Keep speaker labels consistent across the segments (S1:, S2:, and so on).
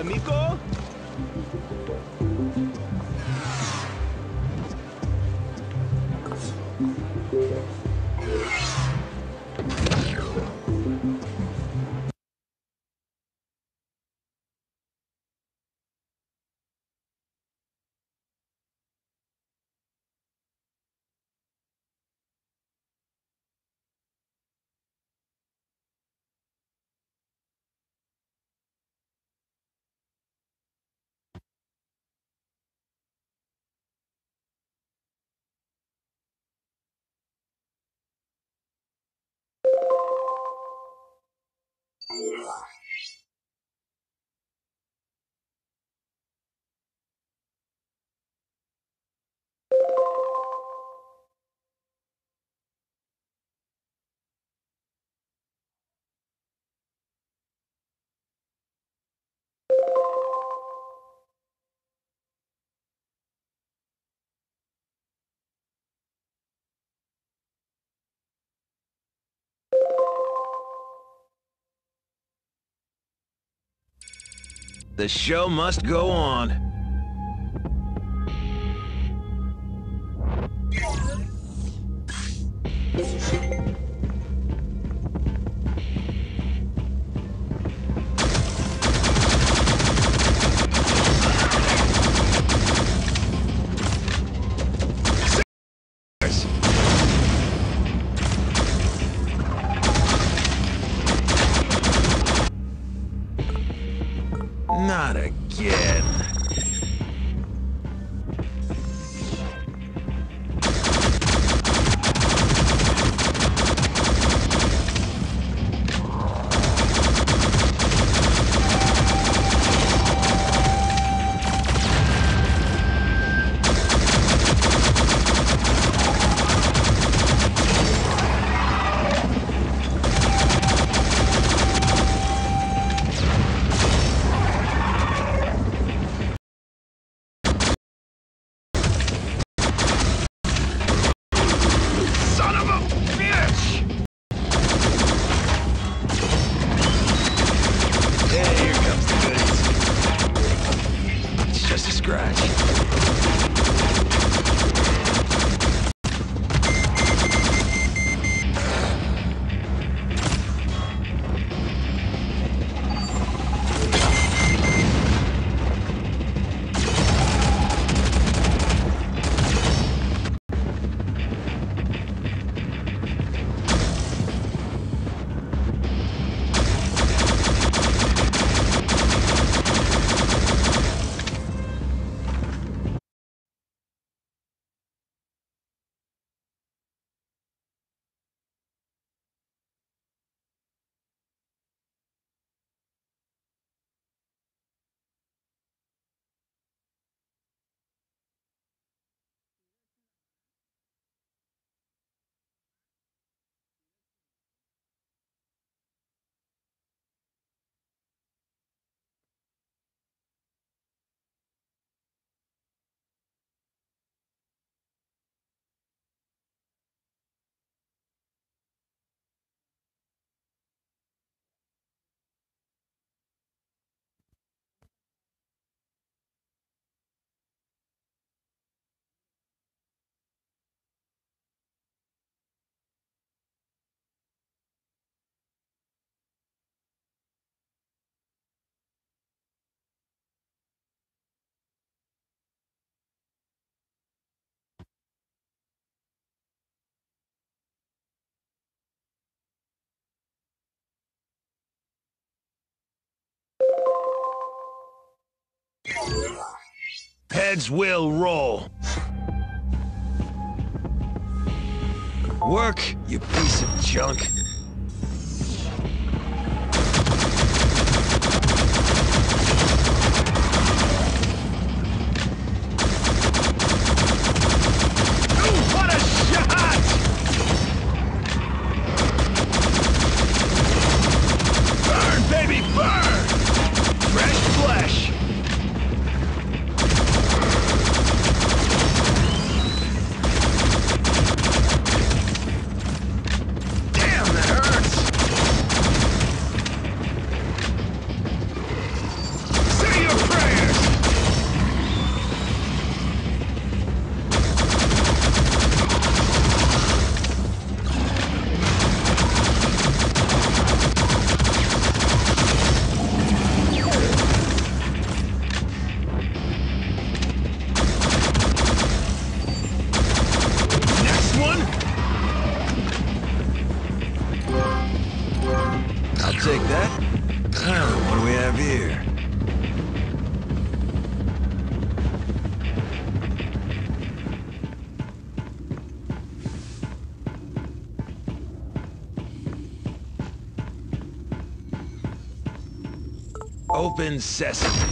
S1: Oh, hey there, amigo.
S2: The show must go on. Heads will roll. Work, you piece of junk. Open sesame.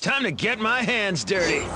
S2: Time to get my hands dirty.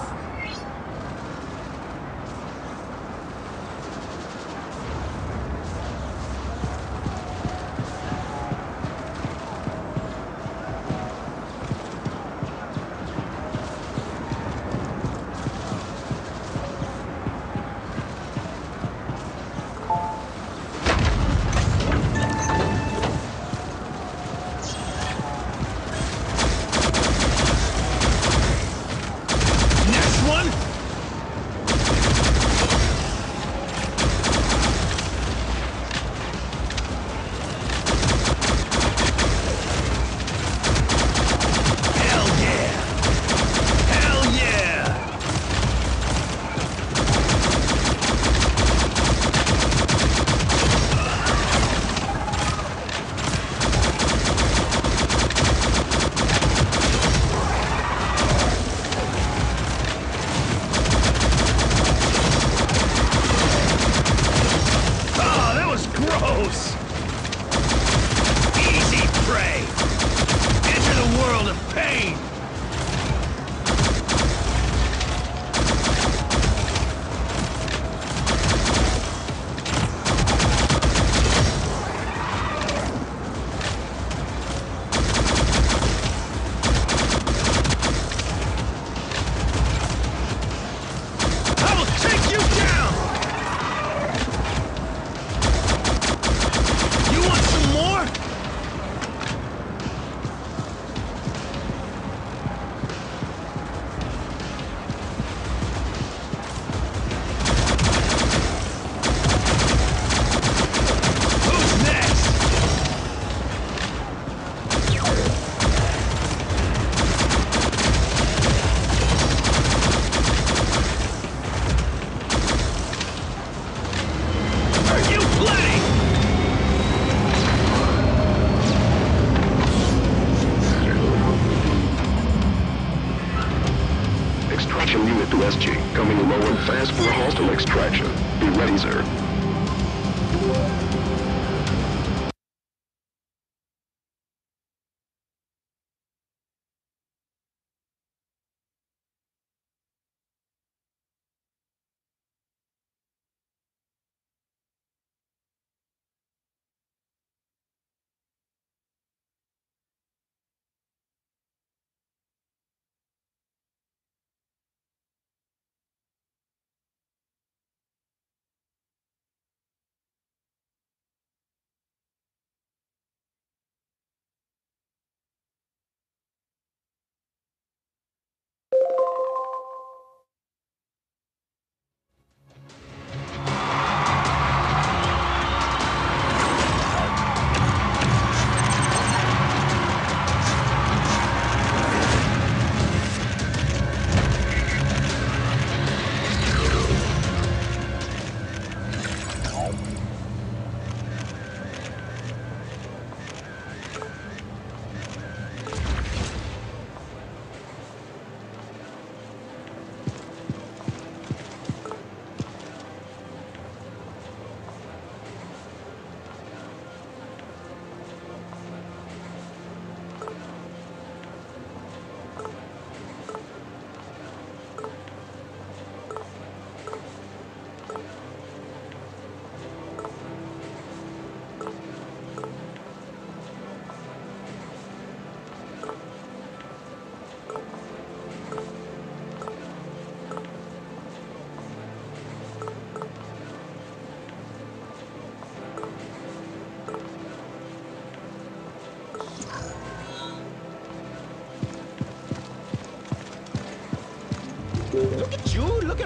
S2: Gross!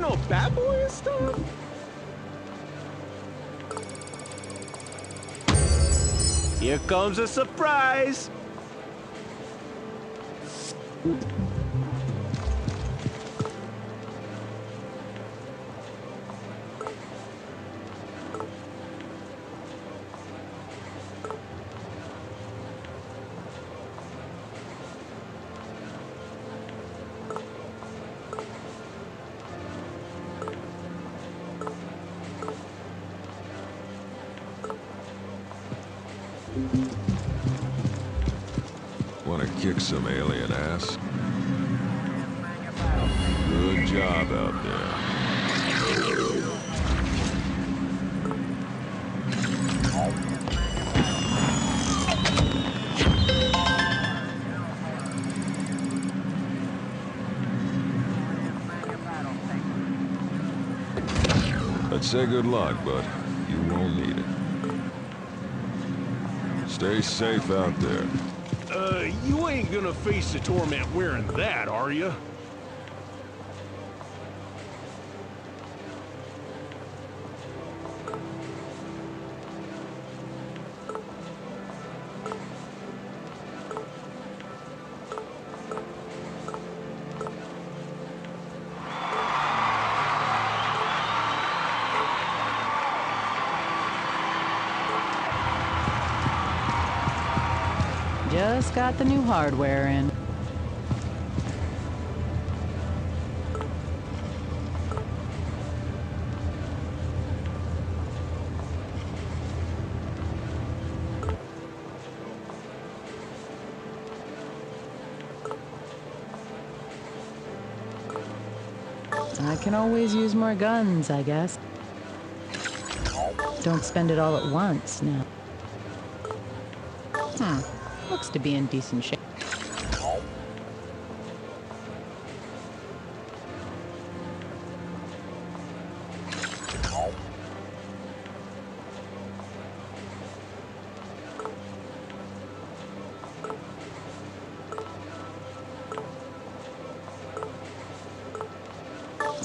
S1: All bad boy and stuff. Here comes a surprise.
S3: Say good luck, but you won't need it. Stay safe out there.
S2: Uh, you ain't gonna face the torment wearing that, are you?
S4: Just got the new hardware in. I can always use more guns, I guess. Don't spend it all at once now. Looks to be in decent shape.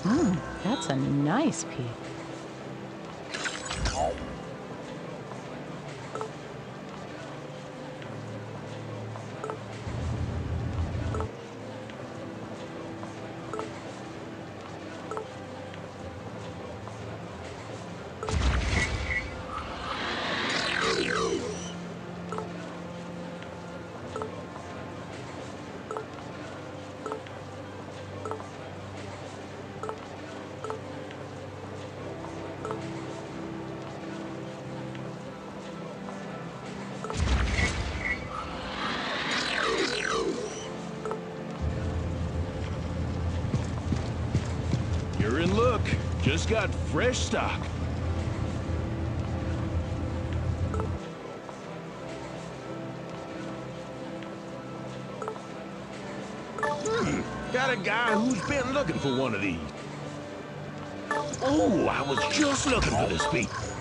S4: Hmm, that's a nice piece.
S2: Just got fresh stock. Got a guy who's been looking for one of these. Oh, I was just looking for this piece.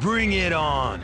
S2: Bring it on!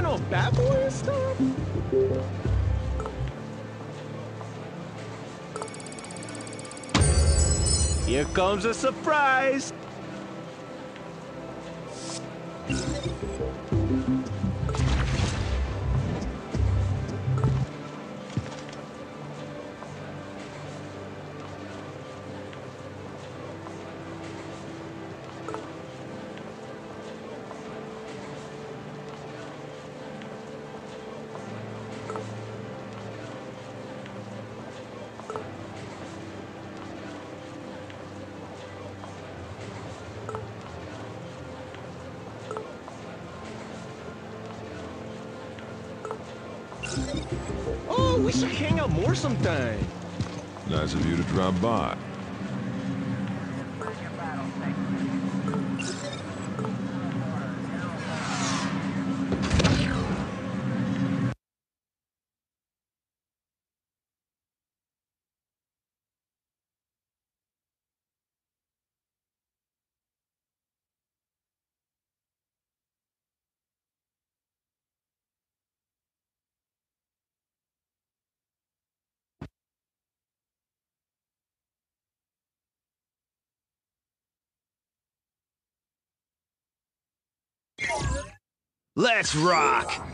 S1: working
S2: on Bad Boy stuff? Here comes a surprise! some.
S5: Nice of you to drop by.
S2: Let's rock!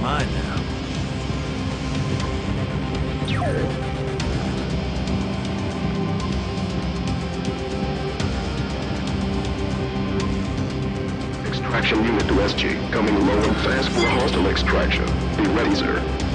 S6: Mine now.
S7: Extraction unit to SG. Coming low and fast for hostile extraction. Be ready, sir.